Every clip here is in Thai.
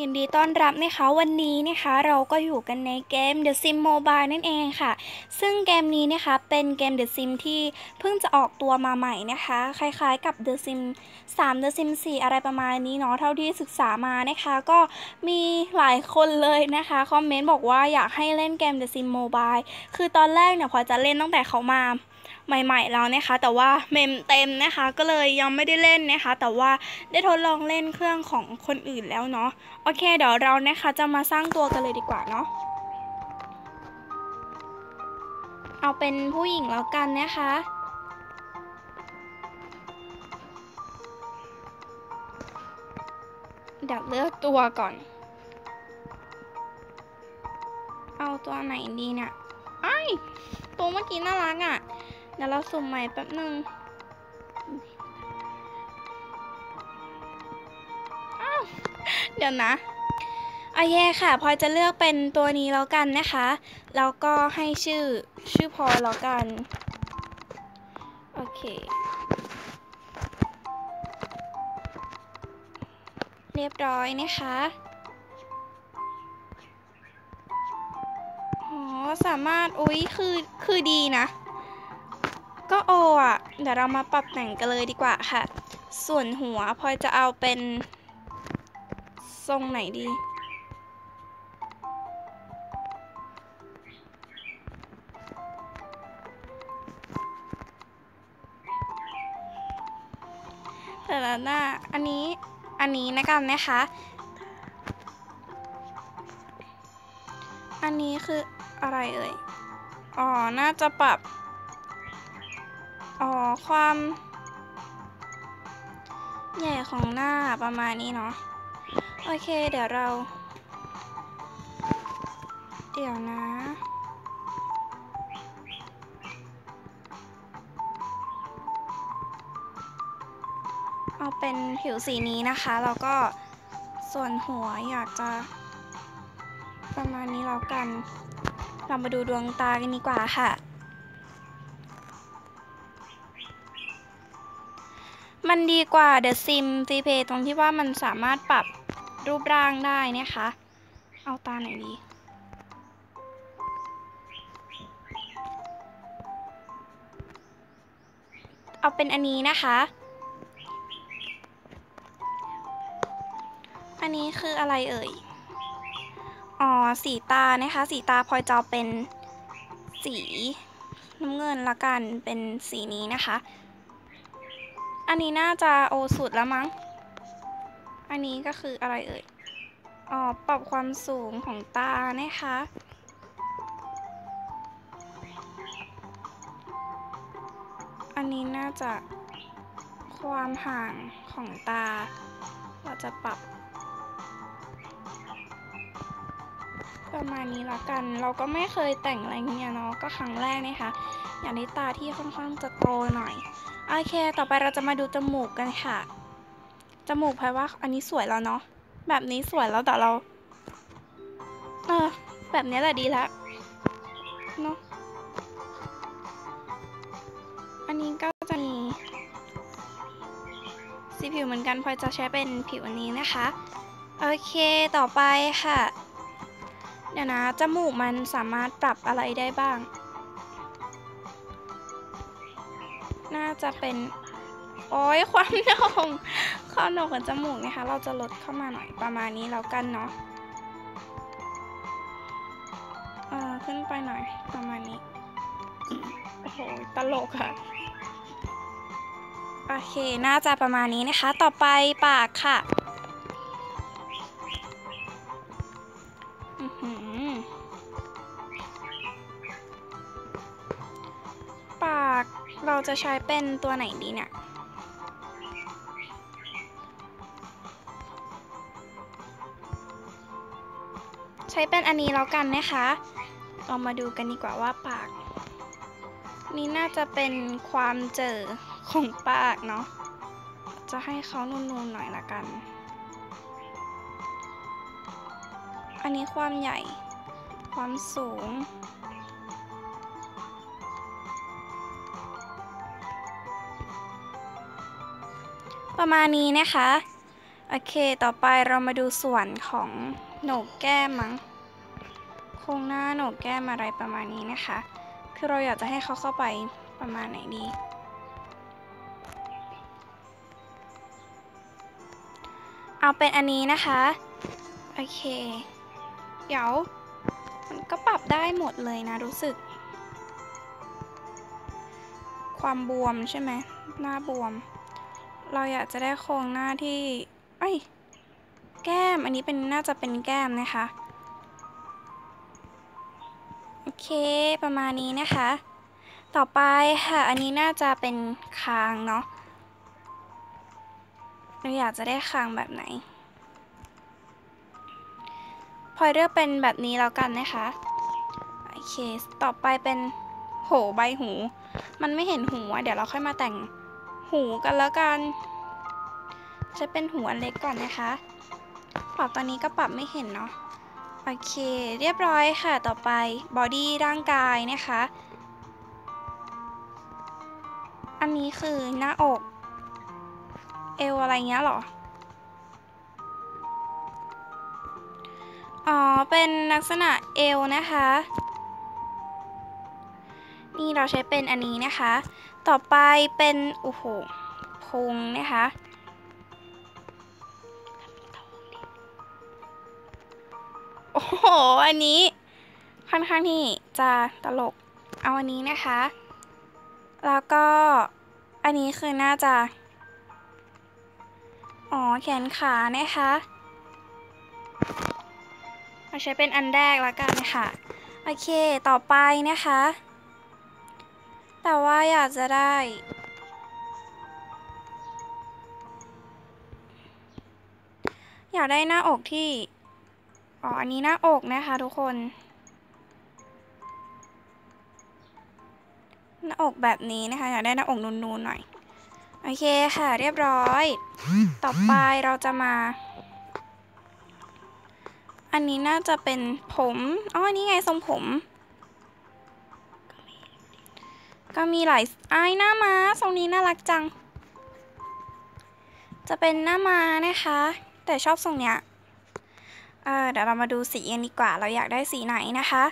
ยินดีต้อนรับนะคะวันนี้นะคะเราก็อยู่กันในเกม The Sim Mobile นั่นเองค่ะ ซึ่งเกมนี้นะคะเป็นเกม The Sim ที่เพิ่งจะออกตัวมาใหม่นะคะ คล้ายๆกับ The Sim 3 The Sim 4 อะไรประมาณนี้เนาะเท่าที่ศึกษามานะคะ ก็มีหลายคนเลยนะคะคอมเมนต์บอกว่าอยากให้เล่นเกม The Sim Mobile คือตอนแรกเนี่ยพอจะเล่นตั้งแต่เขามา ใหม่ๆแล้วนะคะ แต่ว่าเมมเต็มนะคะ ก็เลยยังไม่ได้เล่นนะคะ แต่ว่าได้ทดลองเล่นเครื่องของคนอื่นแล้วเนาะโอเค เดี๋ยวเรานะคะจะมาสร้างตัวกันเลยดีกว่าเนาะเอาเป็นผู้หญิงแล้วกันนะคะเดี๋ยวเลือกตัวก่อน เอาตัวไหนดีเนี่ยไอ้ตัวเมื่อกี้น่ารักอะ่ะ ดี๋ยวเราสุ่มใหม่แป๊บหนึ่งเดี๋ยวนะโอเคค่ะพลอยจะเลือกเป็นตัวนี้แล้วกันนะคะ แล้วก็ให้ชื่อชื่อพลอยแล้วกัน โอเค เรียบร้อยนะคะอ๋อสามารถ อุ้ยคือ คือดีนะ ก็โออะ เดี๋ยวเรามาปรับแต่งกันเลยดีกว่าค่ะ ส่วนหัวพลอยจะเอาเป็น ทรงไหนดี แต่ละหน้า อันนี้ อันนี้นะกันนะคะ อันนี้คืออะไรเอ่ย อ๋อ น่าจะปรับ อ๋อ ความใหญ่ของหน้าประมาณนี้เนาะ โอเค เดี๋ยวเรา เดี๋ยวนะเอาเป็นผิวสีนี้นะคะ แล้วก็ส่วนหัวอยากจะ ประมาณนี้แล้วกัน เรามาดูดวงตากันดีกว่าค่ะ มันดีกว่า The Sim ซีเพตรงที่ว่ามันสามารถปรับรูปร่างได้นะคะ เอาตาไหนดี เอาเป็นอันนี้นะคะ อันนี้คืออะไรเอ่ย อ๋อ สีตานะคะ สีตาพลอยจอเป็นสีน้ำเงินละกัน เป็นสีนี้นะคะ อันนี้น่าจะโอสุดแล้วมั้ง อันนี้ก็คืออะไรเอ่ย อ๋อ ปรับความสูงของตานะคะ อันนี้น่าจะความห่างของตา เราจะปรับ ประมาณนี้ละกัน เราก็ไม่เคยแต่งอะไรเงี้ยเนาะ ก็ครั้งแรกนะคะ อย่างนี้ตาที่ค่อนข้างจะโตหน่อย โอเค ต่อไปเราจะมาดูจมูกกันค่ะ จมูกเพราะว่าอันนี้สวยแล้วเนาะ แบบนี้สวยแล้วแต่เรา เออ แบบนี้แหละดีล้วเนาะ อันนี้ก็จะมีสีผิวเหมือนกันพลอยจะใช้เป็นผิวอันนี้นะคะ โอเค ต่อไปค่ะ เดี๋ยวนะ จมูกมันสามารถปรับอะไรได้บ้าง น่าจะเป็น โอ้ยความโหนงความโหนงของจมูกนะคะ เราจะลดเข้ามาหน่อยประมาณนี้แล้วกันเนาะเออขึ้นไปหน่อยประมาณนี้ โอ้โห ตลกค่ะ โอเค น่าจะประมาณนี้นะคะ ต่อไปปากค่ะ จะใช้เป็นตัวไหนดีเนี่ย ใช้เป็นอันนี้แล้วกันนะคะเรามาดูกันดีกว่าว่าปาก นี่น่าจะเป็นความเจอของปากเนาะจะให้เขานูนๆหน่อยละกัน อันนี้ความใหญ่ ความสูง ประมาณนี้นะคะ โอเค ต่อไปเรามาดูส่วนของโหนกแก้มมั้งโครงหน้าโหนกแก้มอะไรประมาณนี้นะคะ คือเราอยากจะให้เขาเข้าไปประมาณไหนดี เอาเป็นอันนี้นะคะ โอเค เดี๋ยว มันก็ปรับได้หมดเลยนะรู้สึก ความบวมใช่ไหม หน้าบวม เราอยากจะได้โครงหน้าที่เอ้ยแก้ม อันนี้เป็นน่าจะเป็นแก้มนะคะ โอเค ประมาณนี้นะคะ ต่อไปค่ะ อันนี้น่าจะเป็นคางเนาะเราอยากจะได้คางแบบไหนพลอยเลือกเป็นแบบนี้แล้วกันนะคะ โอเค ต่อไปเป็นโหใบหู มันไม่เห็นหูอะเดี๋ยวเราค่อยมาแต่ง หูกันแล้วกัน จะเป็นหูอันเล็กก่อนนะคะ ปรับตอนนี้ก็ปรับไม่เห็นเนาะ โอเค เรียบร้อยค่ะ ต่อไปบอดี้ร่างกายนะคะ อันนี้คือหน้าอก เอวอะไรเงี้ยหรอ อ๋อ เป็นลักษณะเอวนะคะ นี่เราใช้เป็นอันนี้นะคะ ต่อไปเป็นโอ้โหพุงนะคะ โอ้โห อันนี้ค่อนข้างที่จะตลก เอาอันนี้นะคะ แล้วก็อันนี้คือน่าจะ อ๋อแขนขานะคะเราใช้เป็นอันแรกแล้วกันค่ะโอเค ต่อไปนะคะ แต่ว่าอยากจะได้ อยากได้หน้าอกที่ อ๋อ อันนี้หน้าอกนะคะทุกคน หน้าอกแบบนี้นะคะ อยากได้หน้าอกนูนๆหน่อย โอเคค่ะ เรียบร้อย ต่อไปเราจะมา อันนี้น่าจะเป็นผม อ๋อ นี่ไงทรงผม ก็มีหลายไอ้หน้าม้าทรงนี้น่ารักจัง จะเป็นหน้าม้านะคะ แต่ชอบทรงเนี้ยเเดี๋ยวเรามาดูสีกันดีกว่า เราอยากได้สีไหนนะคะ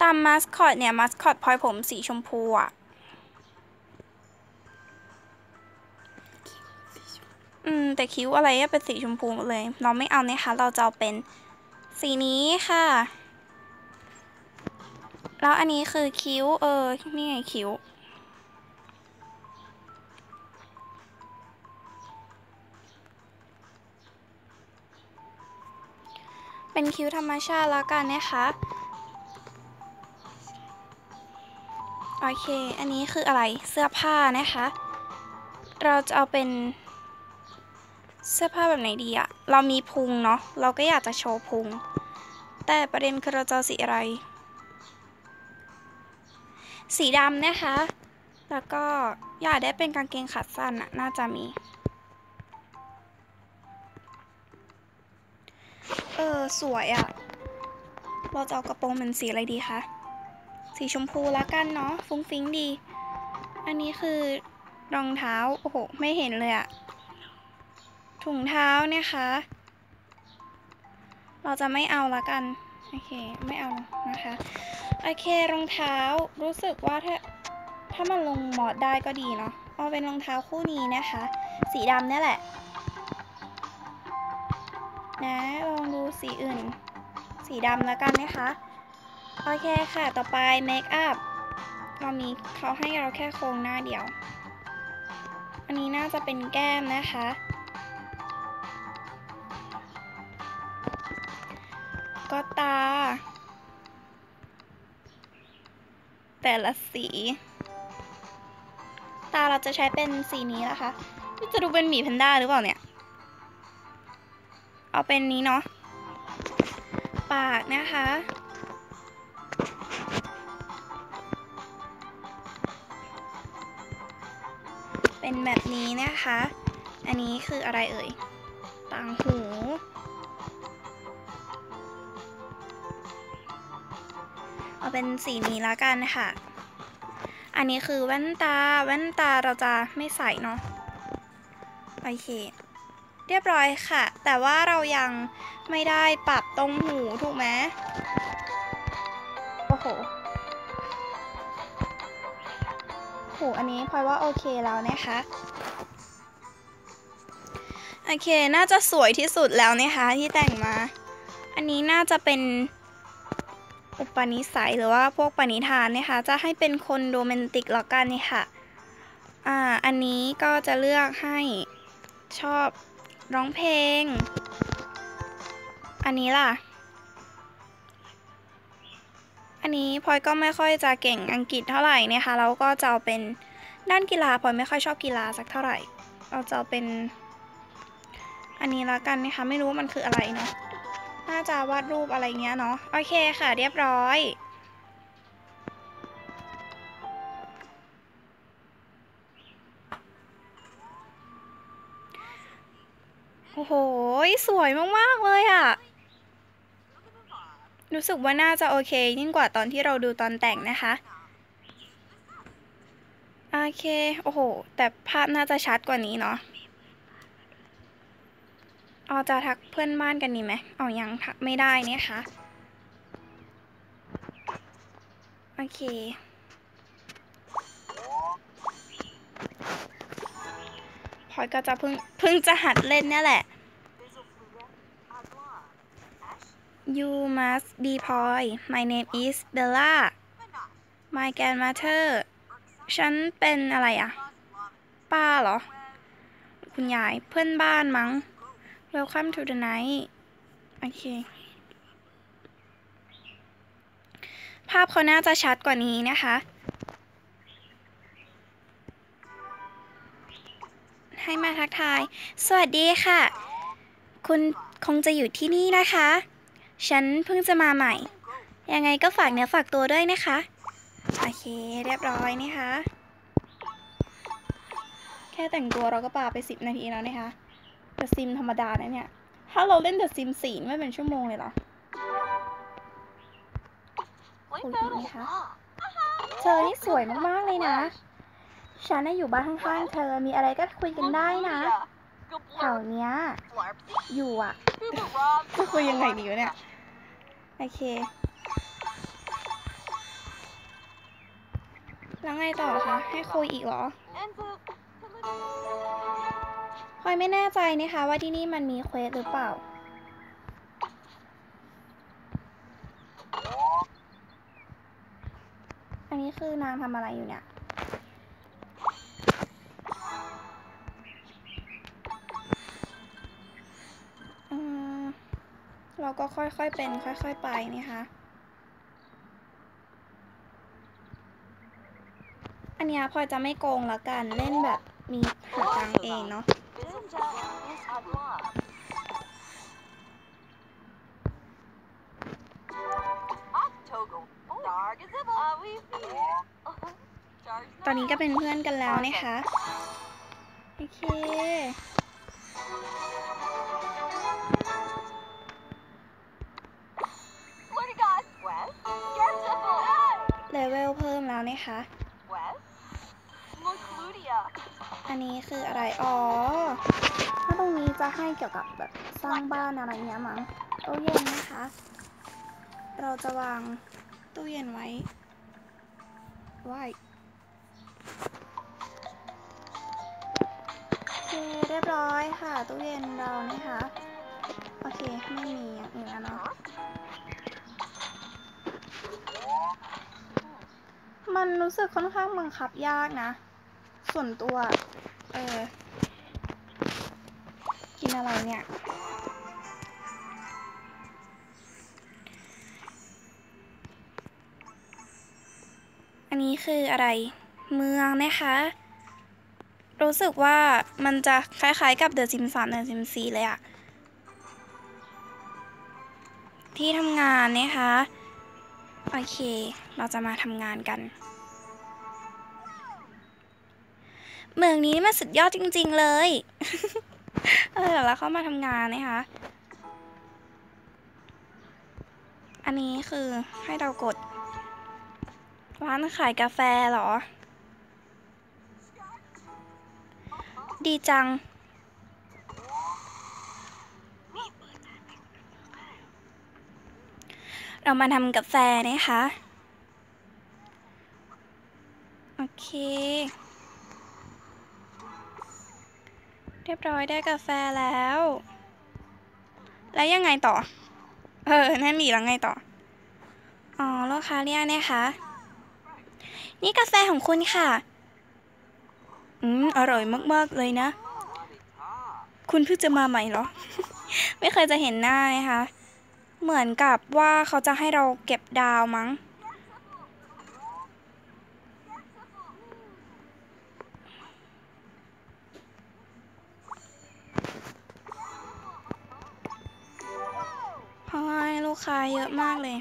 ตามมาสคอตเนี่ย มาสคอตพลอยผมสีชมพูอะอืม แต่คิ้วอะไรเป็นสีชมพูเลย เราไม่เอานะคะ เราจะเอาเป็นสีนี้ค่ะ แล้วอันนี้คือคิ้ว เออ นี่ไงคิ้ว เป็นคิ้วธรรมชาติแล้วกันนะคะ โอเค อันนี้คืออะไร เสื้อผ้านะคะ เราจะเอาเป็นเสื้อผ้าแบบไหนดีอะเรามีพุงเนาะ เราก็อยากจะโชว์พุง แต่ประเด็นคือเราจะสีอะไร สีดำนะคะ แล้วก็อยากได้เป็นกางเกงขาสั้นอะน่าจะมี เออ สวยอะเราจะเอากระโปรงเป็นสีอะไรดีคะ สีชมพูละกันเนาะ ฟุ้งฟิ้งดี อันนี้คือรองเท้า โอ้โห ไม่เห็นเลยอะถุงเท้านะคะ เราจะไม่เอาละกัน โอเค ไม่เอานะคะ โอเครองเท้ารู้สึกว่าถ้าถ้ามันลงมอดได้ก็ดีเนาะเอาเป็นรองเท้าคู่นี้นะคะ สีดำนี่แหละ นะลองดูสีอื่น สีดำแล้วกันนะคะ โอเคค่ะต่อไปเมคอัพเรามีเขาให้เราแค่โครงหน้าเดียว อันนี้น่าจะเป็นแก้มนะคะก็ตา แต่ละสี ตาเราจะใช้เป็นสีนี้นะคะนี่จะดูเป็นหมีแพนด้าหรือเปล่าเนี่ย เอาเป็นนี้เนาะ ปากนะคะ เป็นแบบนี้นะคะ อันนี้คืออะไรเอ่ย ต่างหู เป็นสีนี้ละกันค่ะ อันนี้คือแว่นตา แว่นตาเราจะไม่ใส่เนาะ โอเค เรียบร้อยค่ะ แต่ว่าเรายังไม่ได้ปรับตรงหูถูกไหมโอ้โหหูอันนี้พลอยว่าโอเคแล้วนะคะโอเค น่าจะสวยที่สุดแล้วนะคะที่แต่งมา อันนี้น่าจะเป็น อุปนิสัยหรือว่าพวกปณิธานนะคะจะให้เป็นคนโรแมนติกแล้วกันนี่ค่ะอ่าอันนี้ก็จะเลือกให้ชอบร้องเพลง อันนี้ล่ะ อันนี้พลอยก็ไม่ค่อยจะเก่งอังกฤษเท่าไหร่นะคะแล้วก็จะเอาเป็นด้านกีฬาพลอยไม่ค่อยชอบกีฬาสักเท่าไหร่ เราจะเอาเป็น อันนี้ละกันนะคะไม่รู้ว่ามันคืออะไรเนาะ น่าจะวาดรูปอะไรเงี้ยเนาะโอเคค่ะ เรียบร้อยโอ้โห สวยมาก ๆ เลยอะรู้สึกว่าน่าจะโอเค ยิ่งกว่าตอนที่เราดูตอนแต่งนะคะ โอเค โอ้โห แต่ภาพน่าจะชัดกว่านี้เนาะ เอาจะทักเพื่อนบ้านกันดีไหมเอายังทักไม่ได้เนี่ยคะโอเคพลอยก็จะเพิ่งเพิ่งจะหัดเล่นเนี่ยแหละ You must be Ploy My name is Bella My grandmother ฉันเป็นอะไรอะป้าเหรอ คุณยายเพื่อนบ้านมั้ง Welcome to the night โอเค ภาพเขาน่าจะชัดกว่านี้นะคะ ให้มาทักทาย สวัสดีค่ะ คุณคงจะอยู่ที่นี่นะคะ ฉันเพิ่งจะมาใหม่ ยังไงก็ฝากเนื้อฝากตัวด้วยนะคะ โอเค เรียบร้อยนะคะ แค่แต่งตัวเราก็ปาไปสิบนาทีแล้วนะคะ แต่ซิมธรรมดานะเนี่ย ถ้าเราเล่นแต่ซิมสี่ไม่เป็นชั่วโมงเลยเหรอคุยดีไหมคะเธอนี่สวยมากๆเลยนะ ฉันน่ะอยู่บ้านข้างๆเธอ มีอะไรก็คุยกันได้นะแถวเนี้ย อยู่อะ จะคุยยังไงดีวะเนี่ย โอเค แล้วไงต่อคะ ให้คุยอีกเหรอพล อยไม่แน่ใจนะคะว่าที่นี่มันมีเควสหรือเปล่า อันนี้คือนางทำอะไรอยู่เนี่ยเราก็ค่อยๆเป็น ค่อยๆไปนะคะ อันนี้พลอยจะไม่โกงละกัน เล่นแบบมีหาตังเองเนาะ ตอนนี้ก็เป็นเพื่อนกันแล้วนะคะ โอเค เลเวลเพิ่มแล้วนะคะ อันนี้คืออะไร อ๋อ ถ้าตรงนี้จะให้เกี่ยวกับแบบสร้างบ้านอะไรเงี้ยมั้งตู้เย็นนะคะ เราจะวางตู้เย็นไว้ไว้โอเคเรียบร้อยค่ะตู้เย็นเรานะคะ โอเค ไม่มีอย่างอื่นแล้วเนาะมันรู้สึกค่อนข้างบังคับยากนะ ส่วนตัว เออ กินอะไรเนี่ย อันนี้คืออะไร เมืองนะคะ รู้สึกว่ามันจะคล้ายๆกับ The Sims 3 The Sims 4เลยอะที่ทำงานนะคะ โอเค เราจะมาทำงานกัน เมืองนี้มันสุดยอดจริง ๆ เลย เออแล้วเขามาทำงานนะคะ อันนี้คือให้เรากด ร้านขายกาแฟหรอ ดีจังเรามาทำกาแฟนะคะ โอเค เรียบร้อยได้กาแฟแล้ว แล้วยังไงต่อ เออ นั่นดีแล้วไงต่อ อ๋อลูกค้าเรียกนะคะ นี่กาแฟของคุณค่ะ อืม อร่อยมาก ๆ เลยนะ คุณเพิ่งจะมาใหม่เหรอ ไม่เคยจะเห็นหน้านะคะ เหมือนกับว่าเขาจะให้เราเก็บดาวมั้ง เพราะว่ลูกค้าเยอะมากเลย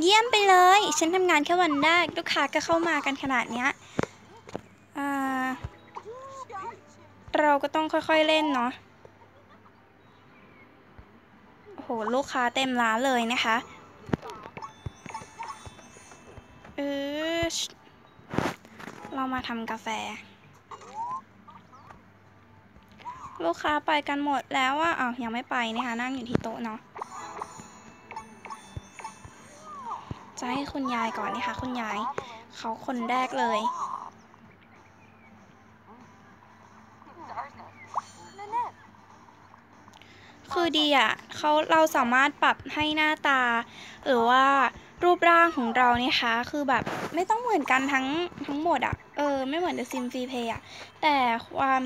เยี่ยมไปเลย ฉันทำงานแค่วันแรกลูกค้าก็เข้ามากันขนาดเนี้ยเราก็ต้องค่อยๆเล่นเนาะโหลูกค้าเต็มร้านเลยนะคะเออเรามาทำกาแฟ ลูกค้าไปกันหมดแล้วว่าอ้าวยังไม่ไปนะคะนั่งอยู่ที่โต๊ะเนาะจะให้คุณยายก่อนนะคะ คุณยายเขาคนแรกเลยคือดีอะเขาเราสามารถปรับให้หน้าตา หรือว่ารูปร่างของเราเนี่ยคะ คือแบบไม่ต้องเหมือนกันทั้งทั้งหมดอะ เออ ไม่เหมือน The Sim Free Play อะ แต่ความ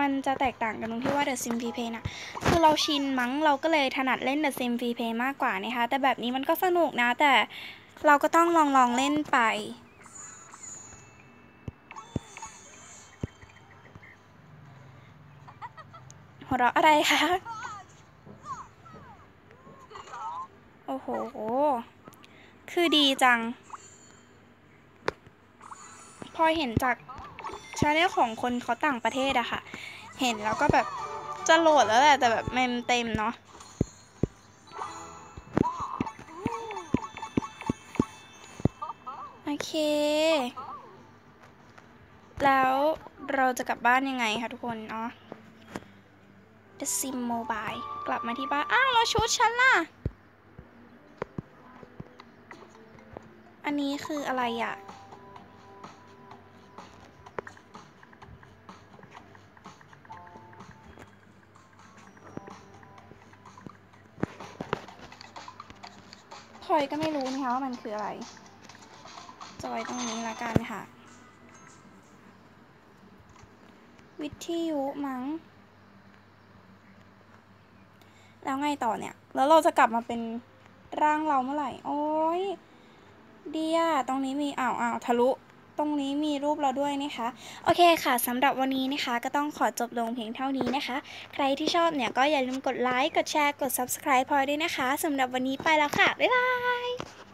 มันจะแตกต่างกันตรงที่ว่า The Sim Free Play นะคือเราชินมั้งเราก็เลยถนัดเล่น The Sim Free Play มากกว่านะคะ แต่แบบนี้มันก็สนุกนะ แต่เราก็ต้องลองลองเล่นไป หัวเราะอะไรคะ โอ้โห คือดีจัง พอเห็นจาก channel ของคนเขาต่างประเทศอะค่ะ เห็นแล้วก็แบบจะโหลดแล้วแหละแต่แบบ mem เต็มเนาะโอเค แล้วเราจะกลับบ้านยังไงคะทุกคนเนาะ The Sim Mobile กลับมาที่บ้าน อ้าวแล้วชุดฉันล่ะ อันนี้คืออะไรอะ่ะ พลอยก็ไม่รู้นะคะว่ามันคืออะไร จะไว้ตรงนี้ละกันค่ะ วิทยุมั้ง แล้วไงต่อเนี่ย แล้วเราจะกลับมาเป็นร่างเราเมื่อไหร่ โอ้ยเดียตรงนี้มีอ้าวอ้าวทะลุ ตรงนี้มีรูปเราด้วยนะคะ โอเคค่ะสำหรับวันนี้นะคะ ก็ต้องขอจบลงเพียงเท่านี้นะคะ ใครที่ชอบเนี่ยก็อย่าลืมกดไลค์กดแชร์กด subscribe พลอยด้วยนะคะสำหรับวันนี้ไปแล้วค่ะ บ๊ายบาย